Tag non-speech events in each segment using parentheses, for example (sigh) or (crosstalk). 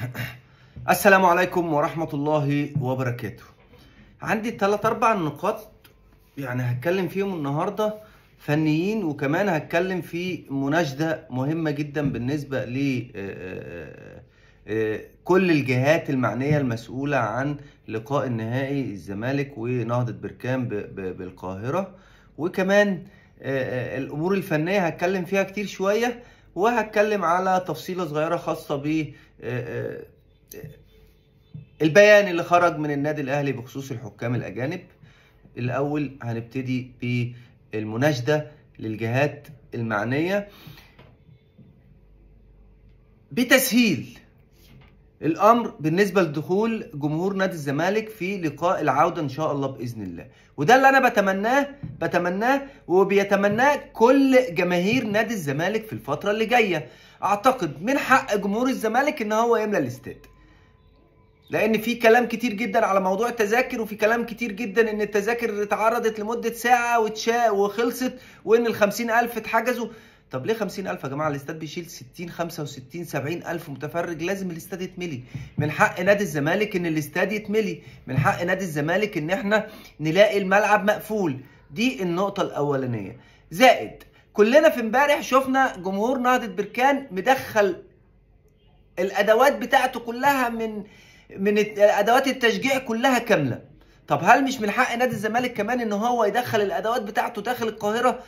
(coughs) السلام عليكم ورحمة الله وبركاته. عندي ثلاث أربع نقاط يعني هتكلم فيهم النهاردة فنيين وكمان هتكلم في مناشدة مهمة جدا بالنسبة ل آه، آه، كل الجهات المعنية المسؤولة عن لقاء النهائي الزمالك ونهضة بركان بالقاهرة. وكمان آه، آه، الأمور الفنية هتكلم فيها كتير شوية. وهتكلم على تفصيلة صغيرة خاصة ب آه، آه، البيان اللي خرج من النادي الأهلي بخصوص الحكام الأجانب. الأول هنبتدي بالمناشده للجهات المعنية. بتسهيل الأمر بالنسبة لدخول جمهور نادي الزمالك في لقاء العودة إن شاء الله بإذن الله. وده اللي أنا بتمناه بتمناه وبيتمناه كل جماهير نادي الزمالك في الفترة اللي جاية. أعتقد من حق جمهور الزمالك إن هو يملى الاستاد. لأن في كلام كتير جدا على موضوع التذاكر وفي كلام كتير جدا إن التذاكر اتعرضت لمدة ساعة واتشاء وخلصت وإن الخمسين ألف اتحجزوا. طب ليه خمسين ألف يا جماعة؟ الاستاد بيشيل ستين خمسة وستين سبعين ألف متفرج. لازم الاستاد يتملي. من حق نادي الزمالك إن الاستاد يتملي. من حق نادي الزمالك إن إحنا نلاقي الملعب مقفول. دي النقطة الأولانية. زائد كلنا في امبارح شفنا جمهور نهضة بركان مدخل الأدوات بتاعته كلها من من أدوات التشجيع كلها كاملة. طب هل مش من حق نادي الزمالك كمان إن هو يدخل الأدوات بتاعته داخل القاهرة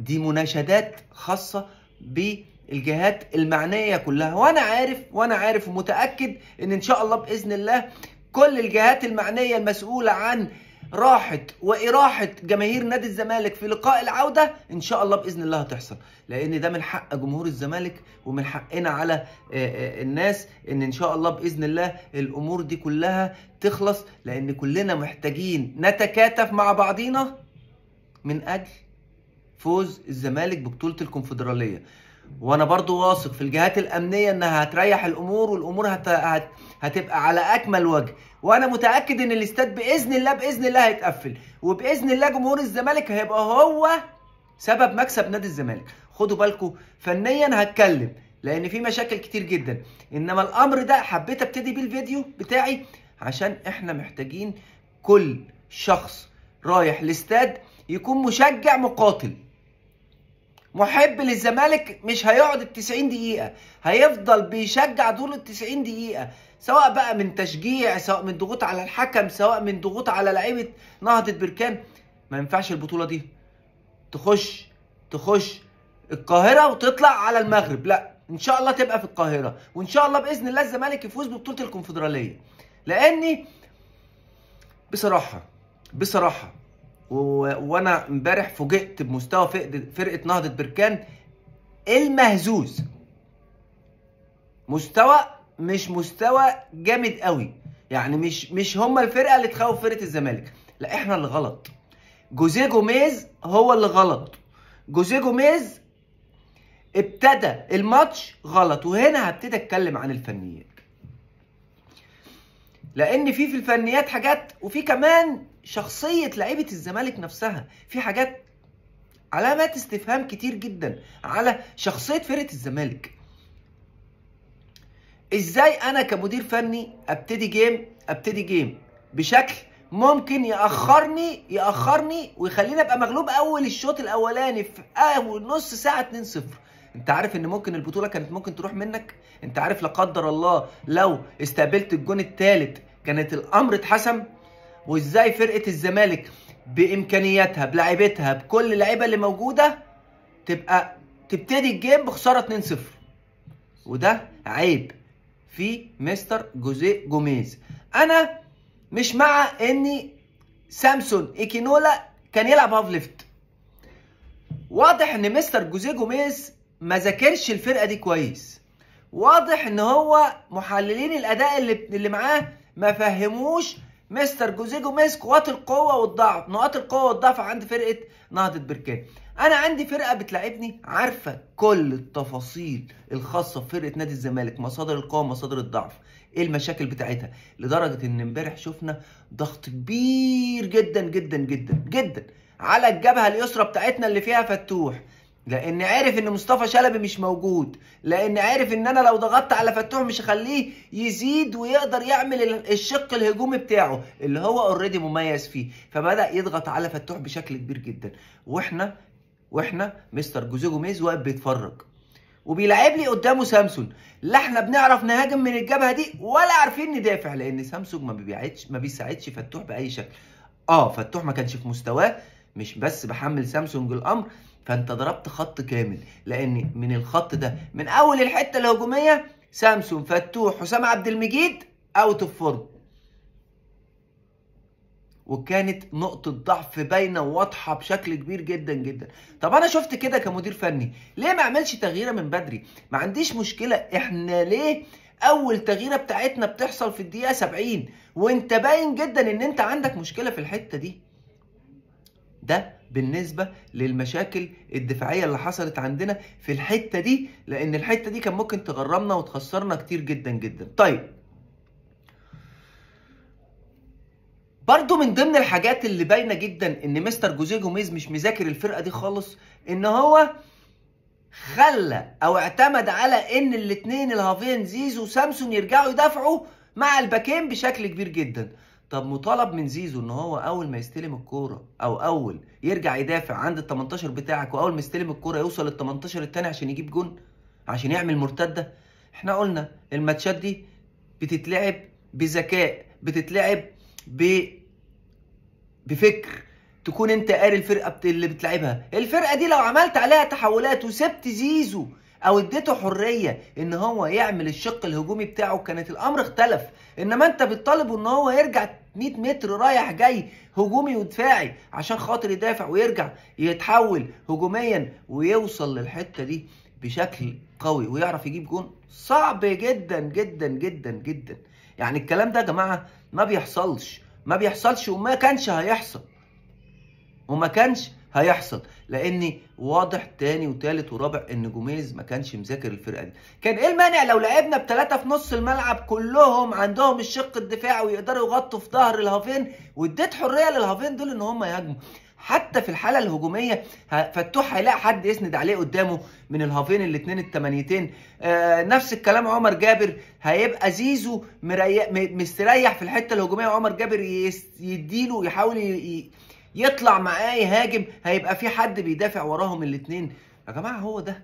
دي مناشدات خاصة بالجهات المعنية كلها. وأنا عارف وأنا عارف ومتأكد إن إن شاء الله بإذن الله كل الجهات المعنية المسؤولة عن راحة وإراحة جماهير نادي الزمالك في لقاء العودة إن شاء الله بإذن الله هتحصل. لأن ده من حق جمهور الزمالك ومن حقنا على آه، آه، الناس إن إن شاء الله بإذن الله الأمور دي كلها تخلص. لأن كلنا محتاجين نتكاتف مع بعضينا من أجل فوز الزمالك ببطولة الكونفدرالية. وأنا برضو واثق في الجهات الأمنية إنها هتريح الأمور والأمور هت... هت... هتبقى على أكمل وجه. وأنا متأكد إن الاستاد بإذن الله بإذن الله هيتقفل. وبإذن الله جمهور الزمالك هيبقى هو سبب مكسب نادي الزمالك. خدوا بالكم فنيا هتكلم لأن في مشاكل كتير جدا. إنما الأمر ده حبيت أبتدي بيه الفيديو بتاعي عشان إحنا محتاجين كل شخص رايح الاستاد يكون مشجع مقاتل. محب للزمالك مش هيقعد ال 90 دقيقة. هيفضل بيشجع طول ال 90 دقيقة. سواء بقى من تشجيع سواء من ضغوط على الحكم سواء من ضغوط على لعيبة نهضة بركان. ما ينفعش البطولة دي تخش تخش القاهرة وتطلع على المغرب. لا إن شاء الله تبقى في القاهرة. وإن شاء الله بإذن الله الزمالك يفوز ببطولة الكونفدرالية. لأني بصراحة بصراحة. وأنا امبارح فوجئت بمستوى فرقة نهضة بركان المهزوز. مستوى مش مستوى جامد قوي. يعني مش مش هم الفرقة اللي تخوف فرقة الزمالك. لا إحنا اللي غلط. جوزيه جوميز هو اللي غلط. جوزيه جوميز ابتدى الماتش غلط. وهنا هبتدي اتكلم عن الفنيات لأن في في الفنيات حاجات وفي كمان شخصية لعيبة الزمالك نفسها في حاجات علامات استفهام كتير جدا على شخصية فرقة الزمالك. إزاي أنا كمدير فني أبتدي جيم أبتدي جيم بشكل ممكن يأخرني يأخرني ويخليني أبقى مغلوب أول الشوط الأولاني في أول نص ساعة 2-0 أنت عارف إن ممكن البطولة كانت ممكن تروح منك؟ أنت عارف لا قدر الله لو استقبلت الجون الثالث كانت الأمر اتحسم؟ وازاي فرقة الزمالك بإمكانياتها بلاعيبتها بكل اللعيبة اللي موجودة تبقى تبتدي ال game بخسارة 2-0 وده عيب في مستر جوزيه جوميز. أنا مش مع إني سامسون أكينيولا كان يلعب half left. واضح إن مستر جوزيه جوميز ما ذاكرش الفرقة دي كويس. واضح إن هو محللين الأداء اللي اللي معاه ما فهموش مستر جوزيه جوميز قوات القوة والضعف نقاط القوة والضعف عند فرقة نهضة بركان. أنا عندي فرقة بتلعبني عارفة كل التفاصيل الخاصة بفرقه نادي الزمالك مصادر القوة مصادر الضعف. إيه المشاكل بتاعتها؟ لدرجة إن امبارح شفنا ضغط كبير جدا جدا جدا جدا على الجبهة اليسرى بتاعتنا اللي فيها فتوح. لأن عارف ان مصطفى شلبي مش موجود لأن عارف ان أنا لو ضغطت على فتوح مش هخليه يزيد ويقدر يعمل الشق الهجومي بتاعه اللي هو already مميز فيه. فبدأ يضغط على فتوح بشكل كبير جدا. وإحنا وإحنا مستر جوزيه جوميز واقف بيتفرج. وبيلعب لي قدامه سامسون. لا إحنا بنعرف نهاجم من الجبهة دي ولا عارفين ندافع لأن سامسون ما بيبيعتش ما بيساعدش فتوح بأي شكل. آه فتوح ما كانش في مستواه مش بس بحمل سامسون الأمر فانت ضربت خط كامل لأن من الخط ده من أول الحتة الهجوميه سامسون فتوح حسام عبد المجيد out of وكانت نقطة ضعف باينة وواضحة بشكل كبير جدا جدا. طب أنا شفت كده كمدير فني، ليه ما أعملش تغييرة من بدري؟ ما عنديش مشكلة، إحنا ليه أول تغييرة بتاعتنا بتحصل في الدقيقة 70 وأنت باين جدا إن أنت عندك مشكلة في الحتة دي. ده بالنسبة للمشاكل الدفاعية اللي حصلت عندنا في الحتة دي لأن الحتة دي كان ممكن تغرمنا وتخسرنا كتير جدا جدا. طيب. برضو من ضمن الحاجات اللي باينة جدا إن مستر جوزيه جوميز مش مذاكر الفرقة دي خالص إن هو خلى أو اعتمد على إن الاثنين الهافين زيزو وسامسون يرجعوا يدافعوا مع الباكين بشكل كبير جدا. طب مطالب من زيزو إن هو أول ما يستلم الكورة أو أول يرجع يدافع عند ال 18 بتاعك وأول ما يستلم الكورة يوصل لل 18 الثاني عشان يجيب جون عشان يعمل مرتدة؟ إحنا قلنا الماتشات دي بتتلعب بذكاء بتتلعب ب بفكر. تكون أنت قاري الفرقة اللي بتلعبها. الفرقة دي لو عملت عليها تحولات وسبت زيزو أو اديته حرية ان هو يعمل الشق الهجومي بتاعه كانت الامر اختلف. انما انت بتطالبه ان هو يرجع 100 متر رايح جاي هجومي ودفاعي عشان خاطر يدافع ويرجع يتحول هجوميا ويوصل للحتة دي بشكل قوي ويعرف يجيب جون. صعب جدا جدا جدا جدا. يعني الكلام ده يا جماعة ما بيحصلش. ما بيحصلش وما كانش هيحصل. وما كانش هيحصل. لأن واضح تاني وتالت ورابع إن جوميز ما كانش مذاكر الفرقة دي. كان إيه المانع لو لعبنا بثلاثه في نص الملعب كلهم عندهم الشق الدفاعي ويقدروا يغطوا في ظهر الهافين واديت حرية للهافين دول إن هم يهاجموا؟ حتى في الحالة الهجومية فتوح هيلاقي حد يسند عليه قدامه من الهافين الاثنين التمانيتين. آه نفس الكلام عمر جابر. هيبقى زيزو مستريح في الحتة الهجومية وعمر جابر يديله يحاول. يطلع معاه يهاجم هيبقى في حد بيدافع وراهم الاثنين يا جماعة هو ده.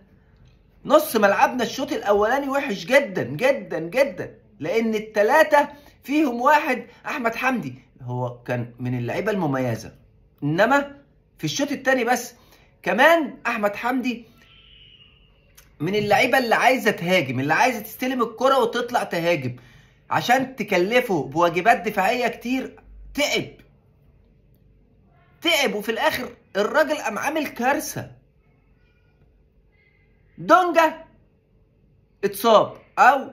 نص ملعبنا الشوط الأولاني وحش جدا جدا جدا. لأن الثلاثه فيهم واحد أحمد حمدي. هو كان من اللعيبة المميزة. إنما في الشوط الثاني بس كمان أحمد حمدي من اللعيبة اللي عايزة تهاجم اللي عايزة تستلم الكرة وتطلع تهاجم. عشان تكلفه بواجبات دفاعية كتير تعب. تعب وفي الآخر الراجل قام عامل كارثة. دونجا اتصاب أو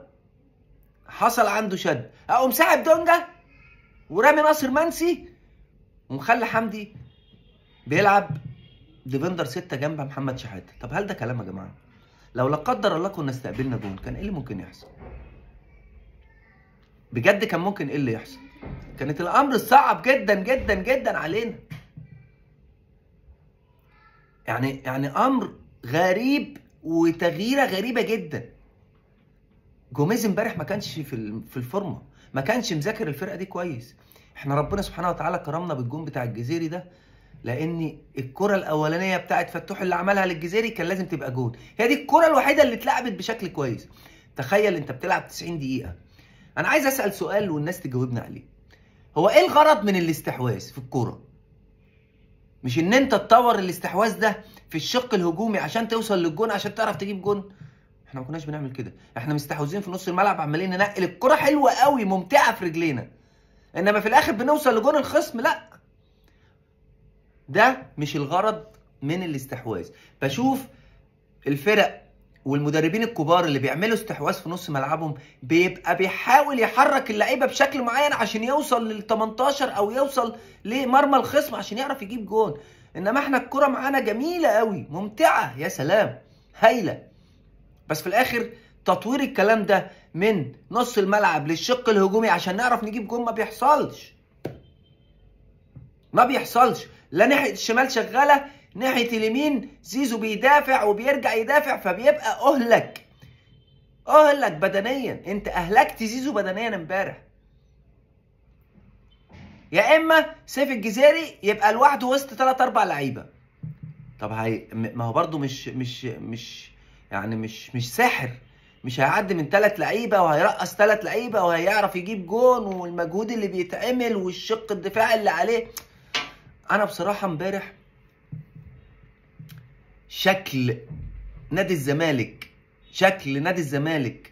حصل عنده شد. أقوم ساعد دونجا ورامي ناصر منسي ومخلي حمدي بيلعب ديفندر ستة جنب محمد شحاته طب هل ده كلام يا جماعة؟ لو لا قدر الله كنا استقبلنا جون كان إيه اللي ممكن يحصل؟ بجد كان ممكن إيه اللي يحصل؟ كانت الأمر صعب جدا جدا جدا علينا. يعني يعني أمر غريب وتغييرة غريبة جدا. جوميز امبارح ما كانش في في الفورمة ما كانش مذاكر الفرقة دي كويس. إحنا ربنا سبحانه وتعالى كرمنا بالجون بتاع الجزيري ده لأن الكرة الأولانية بتاعت فتوح اللي عملها للجزيري كان لازم تبقى جون. هي دي الكرة الوحيدة اللي اتلعبت بشكل كويس. تخيل أنت بتلعب 90 دقيقة. أنا عايز أسأل سؤال والناس تجاوبنا عليه. هو إيه الغرض من الاستحواذ في الكورة؟ مش إن أنت تطور الاستحواذ ده في الشق الهجومي عشان توصل للجون عشان تعرف تجيب جون. إحنا ما كناش بنعمل كده. إحنا مستحوذين في نص الملعب عمالين ننقل الكرة حلوة قوي ممتعة في رجلينا. إنما في الآخر بنوصل لجون الخصم لأ. ده مش الغرض من الاستحواذ. بشوف الفرق والمدربين الكبار اللي بيعملوا استحواذ في نص ملعبهم بيبقى بيحاول يحرك اللعيبة بشكل معين عشان يوصل لل 18 أو يوصل لمرمى الخصم عشان يعرف يجيب جون. إنما إحنا الكرة معانا جميلة قوي ممتعة يا سلام هايلة. بس في الآخر تطوير الكلام ده من نص الملعب للشق الهجومي عشان نعرف نجيب جون ما بيحصلش. ما بيحصلش. لا ناحية الشمال شغالة ناحية اليمين زيزو بيدافع وبيرجع يدافع فبيبقى أهلك. أهلك بدنيا. أنت أهلكت زيزو بدنيا امبارح. يا إما سيف الجزيري يبقى لوحده وسط ثلاث أربع لعيبة. طب هي ما هو برده مش مش مش يعني مش مش ساحر. مش هيعدي من ثلاث لعيبة وهيرقص ثلاث لعيبة وهيعرف يجيب جون والمجهود اللي بيتعمل والشق الدفاعي اللي عليه. أنا بصراحة امبارح شكل نادي الزمالك شكل نادي الزمالك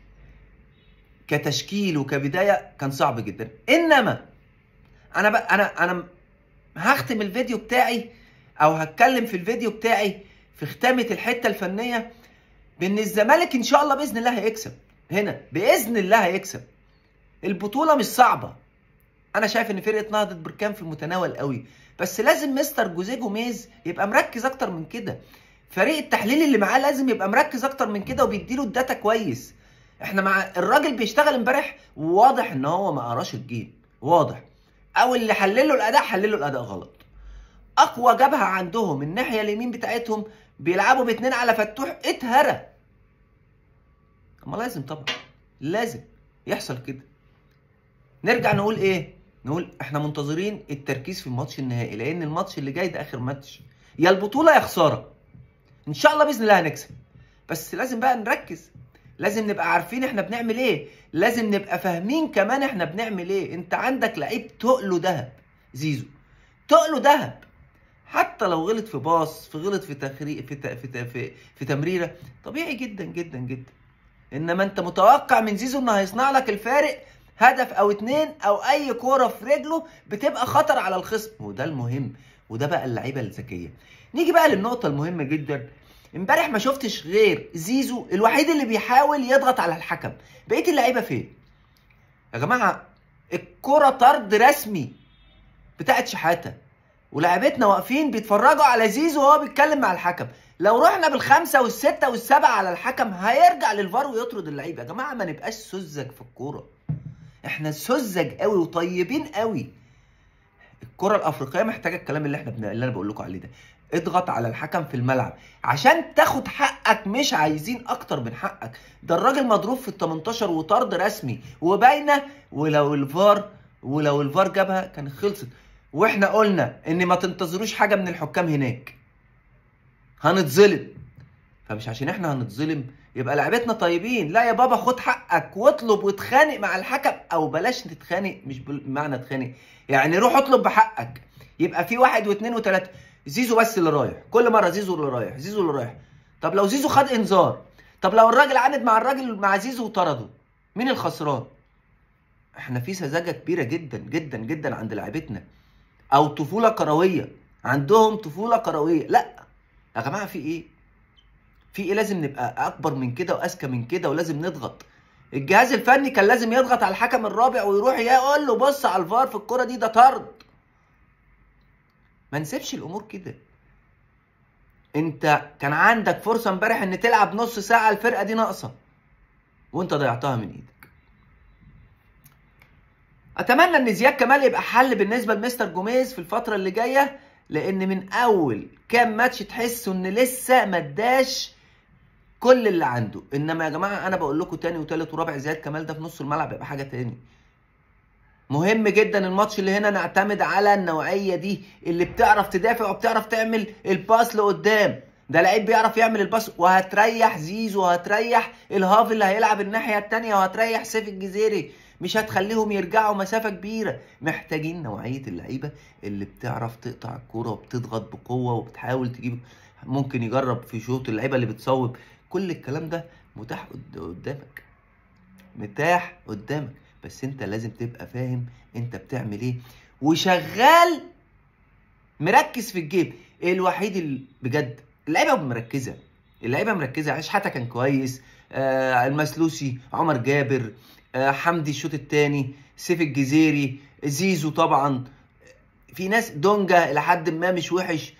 كتشكيل وكبداية كان صعب جدا. إنما أنا بقى أنا أنا هختم الفيديو بتاعي أو هتكلم في الفيديو بتاعي في ختامة الحتة الفنية بإن الزمالك إن شاء الله بإذن الله هيكسب. هنا بإذن الله هيكسب. البطولة مش صعبة. أنا شايف إن فرقة نهضة بركان في المتناول قوي. بس لازم مستر جوزيه جوميز يبقى مركز أكتر من كده. فريق التحليل اللي معاه لازم يبقى مركز أكتر من كده وبيديله ال data كويس. إحنا مع الراجل بيشتغل امبارح وواضح إن هو ما قراش ال game. واضح. أو اللي حلله الأداء حلله الأداء غلط. أقوى جبهة عندهم الناحية اليمين بتاعتهم بيلعبوا باتنين على فتوح اتهرى. اما لازم طبعا. لازم يحصل كده. نرجع نقول إيه؟ نقول إحنا منتظرين التركيز في الماتش النهائي لأن الماتش اللي جاي ده آخر ماتش. يا البطولة يا خسارة. إن شاء الله بإذن الله هنكسب. بس لازم بقى نركز. لازم نبقى عارفين إحنا بنعمل إيه. لازم نبقى فاهمين كمان إحنا بنعمل إيه. أنت عندك لعيب تقله دهب زيزو. تقله دهب حتى لو غلط في باص في غلط في تخريق في. في. في في تمريرة طبيعي جدا جدا جدا. إنما أنت متوقع من زيزو إنه هيصنع لك الفارق هدف أو اتنين أو أي كورة في رجله بتبقى خطر على الخصم وده المهم. وده بقى اللعيبة الذكية. نيجي بقى للنقطة المهمة جدا. امبارح ما شفتش غير زيزو الوحيد اللي بيحاول يضغط على الحكم. بقية اللعيبة فين؟ يا جماعة الكرة طرد رسمي بتاعت شحاتة. ولاعيبتنا واقفين بيتفرجوا على زيزو وهو بيتكلم مع الحكم. لو رحنا بالخمسة والستة والسبعة على الحكم هيرجع للفار ويطرد اللعيبة. يا جماعة ما نبقاش سذج في الكورة. إحنا سذج قوي وطيبين قوي. الكرة الأفريقية محتاجة الكلام اللي إحنا بن... اللي أنا بقول لكم عليه ده. اضغط على الحكم في الملعب عشان تاخد حقك مش عايزين أكتر من حقك. ده الراجل مضروب في ال 18 وطرد رسمي وباينة ولو الفار ولو الفار جابها كانت خلصت. وإحنا قلنا إن ما تنتظروش حاجة من الحكام هناك. هنتظلم. فمش عشان إحنا هنتظلم يبقى لعبتنا طيبين. لا يا بابا خد حقك واطلب واتخانق مع الحكم. أو بلاش تتخانق مش بمعنى تخانق يعني روح اطلب بحقك. يبقى في واحد واثنين وثلاثه زيزو بس اللي رايح. كل مرة زيزو اللي رايح زيزو اللي رايح. طب لو زيزو خد انذار طب لو الراجل عاند مع الراجل مع زيزو وطرده مين الخسران؟ إحنا في سذاجة كبيرة جدا جدا جدا عند لعيبتنا أو طفولة كروية. عندهم طفولة كروية. لا. يا جماعة في إيه؟ في إيه لازم نبقى أكبر من كده وأذكى من كده ولازم نضغط. الجهاز الفني كان لازم يضغط على الحكم الرابع ويروح يقول له بص على الفار في الكرة دي ده طرد. ما نسيبش الأمور كده. أنت كان عندك فرصة امبارح إن تلعب نص ساعة الفرقة دي ناقصة. وأنت ضيعتها من إيدك. أتمنى إن زياد كمال يبقى حل بالنسبة لمستر جوميز في الفترة اللي جاية لأن من أول كام ماتش تحسوا إن لسه ما اداش كل اللي عنده. إنما يا جماعة أنا بقول لكم تاني وتالت ورابع زياد كمال ده في نص الملعب يبقى حاجة تاني. مهم جدا الماتش اللي هنا نعتمد على النوعية دي اللي بتعرف تدافع وبتعرف تعمل ال pass لقدام. ده لعيب بيعرف يعمل ال pass وهتريح زيزو وهتريح ال half اللي هيلعب الناحية الثانية وهتريح سيف الجزيري. مش هتخليهم يرجعوا مسافة كبيرة. محتاجين نوعية اللعيبة اللي بتعرف تقطع الكورة وبتضغط بقوة وبتحاول تجيب ممكن يجرب في شوط اللعيبة اللي بتصوب. كل الكلام ده متاح قدامك. متاح قدامك. بس انت لازم تبقى فاهم انت بتعمل إيه. وشغال مركز في الجيم. الوحيد اللي بجد اللعيبة مركزة. اللعيبة مركزة. عيش حتى كان كويس. آه المسلوسي عمر جابر آه حمدي الشوط الثاني سيف الجزيري زيزو طبعا. في ناس دونجا لحد ما مش وحش.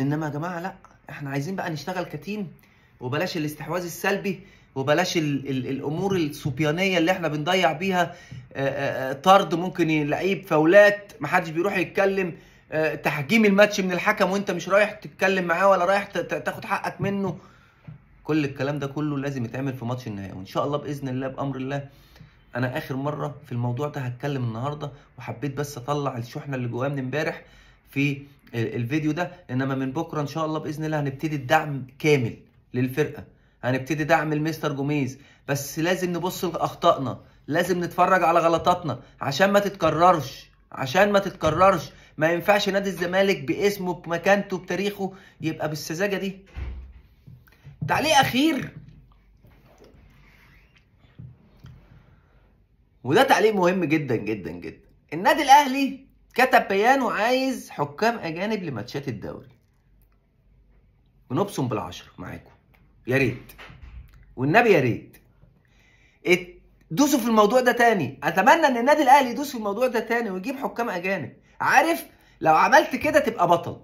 إنما يا جماعة لا إحنا عايزين بقى نشتغل كتيم. وبلاش الاستحواذ السلبي وبلاش ال ال الأمور الصبيانية اللي إحنا بنضيع بيها طرد ممكن لعيب فاولات محدش بيروح يتكلم آه، تحجيم الماتش من الحكم وانت مش رايح تتكلم معاه ولا رايح تاخد حقك منه. كل الكلام ده كله لازم يتعمل في ماتش النهائي وإن شاء الله بإذن الله بأمر الله أنا آخر مرة في الموضوع ده هتكلم النهارده وحبيت بس أطلع الشحنة اللي جوايا من امبارح في ال- الفيديو ده إنما من بكرة إن شاء الله بإذن الله هنبتدي الدعم كامل. للفرقة. هنبتدي دعم المستر جوميز بس لازم نبص لأخطائنا لازم نتفرج على غلطاتنا عشان ما تتكررش عشان ما تتكررش. ما ينفعش نادي الزمالك باسمه بمكانته بتاريخه يبقى بالسذاجة دي. تعليق أخير. وده تعليق مهم جدا جدا جدا. النادي الأهلي كتب بيان وعايز حكام أجانب لماتشات الدوري. ونبصم بالعشر معاكم. يا ريت والنبي يا ريت دوسوا في الموضوع ده تاني. أتمنى إن النادي الأهلي يدوس في الموضوع ده تاني ويجيب حكام أجانب. عارف؟ لو عملت كده تبقى بطل.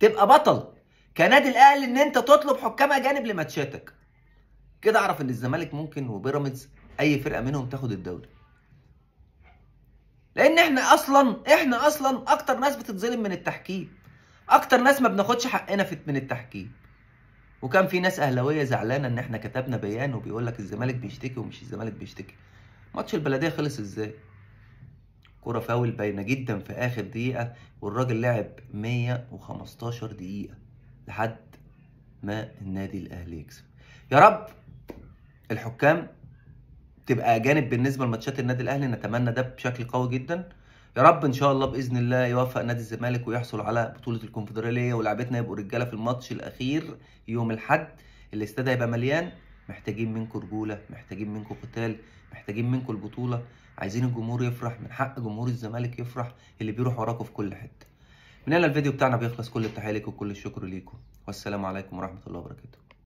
تبقى بطل. كنادي الأهلي إن أنت تطلب حكام أجانب لماتشاتك. كده أعرف إن الزمالك ممكن وبيراميدز أي فرقة منهم تاخد الدوري. لأن إحنا أصلا إحنا أصلا أكتر ناس بتتظلم من التحكيم. أكتر ناس ما بناخدش حقنا في من التحكيم. وكان في ناس أهلاوية زعلانة إن إحنا كتبنا بيان وبيقول لك الزمالك بيشتكي ومش الزمالك بيشتكي. ماتش البلدية خلص إزاي؟ كرة فاول باينة جدا في آخر دقيقة والراجل لعب 115 دقيقة لحد ما النادي الأهلي يكسب. يا رب الحكام تبقى أجانب بالنسبة لماتشات النادي الأهلي. نتمنى ده بشكل قوي جدا. يا رب إن شاء الله بإذن الله يوفق نادي الزمالك ويحصل على بطولة الكونفدرالية ولاعبتنا يبقوا رجالة في الماتش الأخير يوم الأحد. الاستاد هيبقى مليان. محتاجين منكم رجولة محتاجين منكم قتال محتاجين منكم البطولة. عايزين الجمهور يفرح من حق جمهور الزمالك يفرح اللي بيروح وراكم في كل حتة. من هنا الفيديو بتاعنا بيخلص. كل التحية ليكم وكل الشكر ليكم. والسلام عليكم ورحمة الله وبركاته.